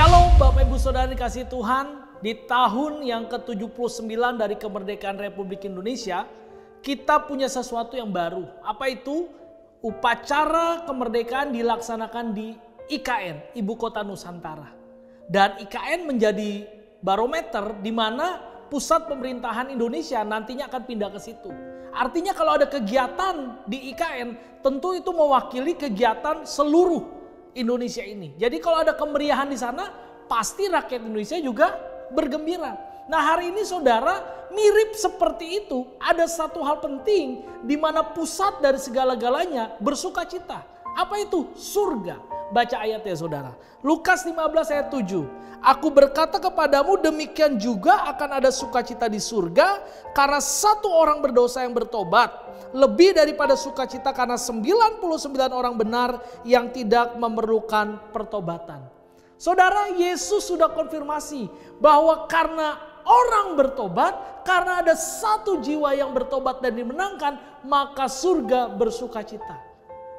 Shalom Bapak Ibu Saudara dikasih Tuhan. Di tahun yang ke-79 dari kemerdekaan Republik Indonesia, kita punya sesuatu yang baru. Apa itu? Upacara kemerdekaan dilaksanakan di IKN, Ibu Kota Nusantara. Dan IKN menjadi barometer di mana pusat pemerintahan Indonesia nantinya akan pindah ke situ. Artinya kalau ada kegiatan di IKN, tentu itu mewakili kegiatan seluruh Indonesia ini. Jadi kalau ada kemeriahan di sana, pasti rakyat Indonesia juga bergembira. Nah hari ini saudara mirip seperti itu. Ada satu hal penting di mana pusat dari segala-galanya bersuka cita. Apa itu? Surga. Baca ayatnya saudara. Lukas 15 ayat 7. Aku berkata kepadamu demikian juga akan ada sukacita di surga karena satu orang berdosa yang bertobat. Lebih daripada sukacita karena 99 orang benar yang tidak memerlukan pertobatan. Saudara, Yesus sudah konfirmasi bahwa karena orang bertobat, karena ada satu jiwa yang bertobat dan dimenangkan, maka surga bersuka cita.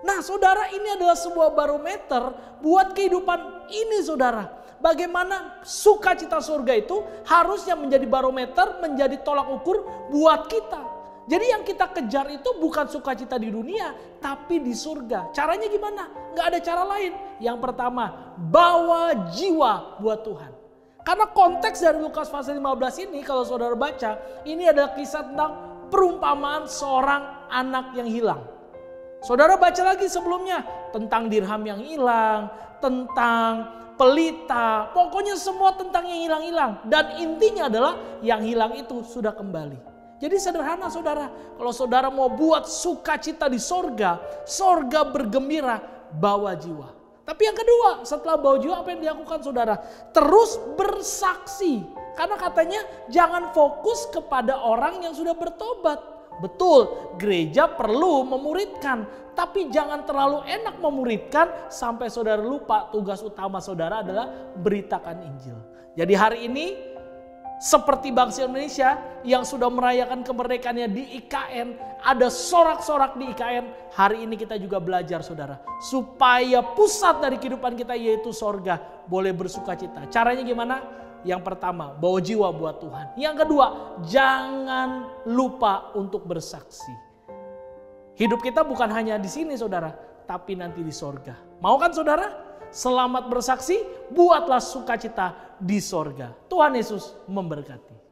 Nah, saudara, ini adalah sebuah barometer buat kehidupan ini, saudara. Bagaimana sukacita surga itu harusnya menjadi barometer, menjadi tolak ukur buat kita. Jadi yang kita kejar itu bukan sukacita di dunia, tapi di surga. Caranya gimana? Gak ada cara lain. Yang pertama, bawa jiwa buat Tuhan. Karena konteks dari Lukas pasal 15 ini kalau saudara baca, ini adalah kisah tentang perumpamaan seorang anak yang hilang. Saudara baca lagi sebelumnya tentang dirham yang hilang, tentang pelita, pokoknya semua tentang yang hilang-hilang. Dan intinya adalah yang hilang itu sudah kembali. Jadi sederhana saudara, kalau saudara mau buat sukacita di sorga, sorga bergembira, bawa jiwa. Tapi yang kedua, setelah bawa jiwa apa yang dilakukan saudara? Terus bersaksi. Karena katanya jangan fokus kepada orang yang sudah bertobat. Betul, gereja perlu memuridkan, tapi jangan terlalu enak memuridkan sampai saudara lupa tugas utama saudara adalah beritakan Injil. Jadi hari ini seperti bangsa Indonesia yang sudah merayakan kemerdekaannya di IKN, ada sorak-sorak di IKN. Hari ini kita juga belajar saudara, supaya pusat dari kehidupan kita yaitu sorga boleh bersuka cita. Caranya gimana? Yang pertama, bawa jiwa buat Tuhan. Yang kedua, jangan lupa untuk bersaksi. Hidup kita bukan hanya di sini saudara, tapi nanti di sorga. Mau kan saudara? Selamat bersaksi, buatlah sukacita di sorga. Tuhan Yesus memberkati.